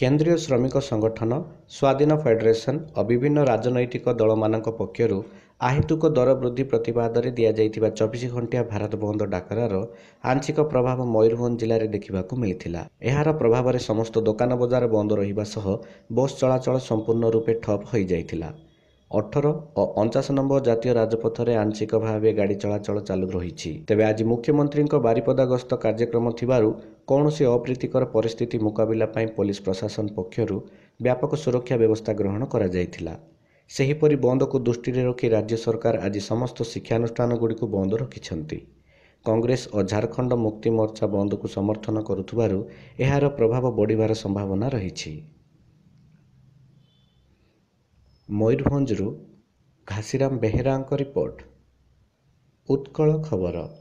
କେନ୍ଦ୍ରୀୟ ଶ୍ରମିକ ସଂଗଠନ ସ୍ୱାଧୀନ ଫେଡେରେସନ ଓ ବିଭିନ୍ନ ରାଜନୈତିକ ଦଳମାନଙ୍କ ପକ୍ଷରୁ ଆହେତୁକ ଦର ବୃଦ୍ଧି ପ୍ରତିବାଦରେ ଦିଆଯାଇଥିବା ଚବିଶ ଘଣ୍ଟିଆ ଭାରତ ବନ୍ଦ ଡାକରାର ଆଂଶିକ ପ୍ରଭାବ ମୟୂରଭଞ୍ଜ ଜିଲ୍ଲାରେ ଦେଖିବାକୁ ମିଳିଥିଲା। ଏହାର ପ୍ରଭାବରେ ସମସ୍ତ ଦୋକାନ ବଜାର ବନ୍ଦ ରହିବା ସହ ବସ୍ ଚଳାଚଳ ସମ୍ପୂର୍ଣ୍ଣ ରୂପେ ଠପ୍ ହୋଇଯାଇଥିଲା। ଅଠର ଓ ଅଣଚାଶ ନମ୍ବର ଜାତୀୟ ରାଜପଥରେ ଆଂଶିକ ଭାବେ ଗାଡ଼ି ଚଳାଚଳ ଚାଲୁ ରହିଛି। ତେବେ ଆଜି ମୁଖ୍ୟମନ୍ତ୍ରୀଙ୍କ ବାରିପଦା ଗସ୍ତ କାର୍ଯ୍ୟକ୍ରମ ଥିବାରୁ କୌଣସି ଅପ୍ରୀତିକର ପରିସ୍ଥିତି ମୁକାବିଲା ପାଇଁ ପୋଲିସ ପ୍ରଶାସନ ପକ୍ଷରୁ ବ୍ୟାପକ ସୁରକ୍ଷା ବ୍ୟବସ୍ଥା ଗ୍ରହଣ କରାଯାଇଥିଲା। ସେହିପରି ବନ୍ଦକୁ ଦୃଷ୍ଟିରେ ରଖି ରାଜ୍ୟ ସରକାର ଆଜି ସମସ୍ତ ଶିକ୍ଷାନୁଷ୍ଠାନଗୁଡ଼ିକୁ ବନ୍ଦ ରଖିଛନ୍ତି। କଂଗ୍ରେସ ଓ ଝାରଖଣ୍ଡ ମୁକ୍ତି ମୋର୍ଚ୍ଚା ବନ୍ଦକୁ ସମର୍ଥନ କରୁଥିବାରୁ ଏହାର ପ୍ରଭାବ ବଢ଼ିବାର ସମ୍ଭାବନା ରହିଛି। ମୟୂରଭଞ୍ଜରୁ ଘାସିରାମ ବେହେରାଙ୍କ ରିପୋର୍ଟ। ଉତ୍କଳ ଖବର।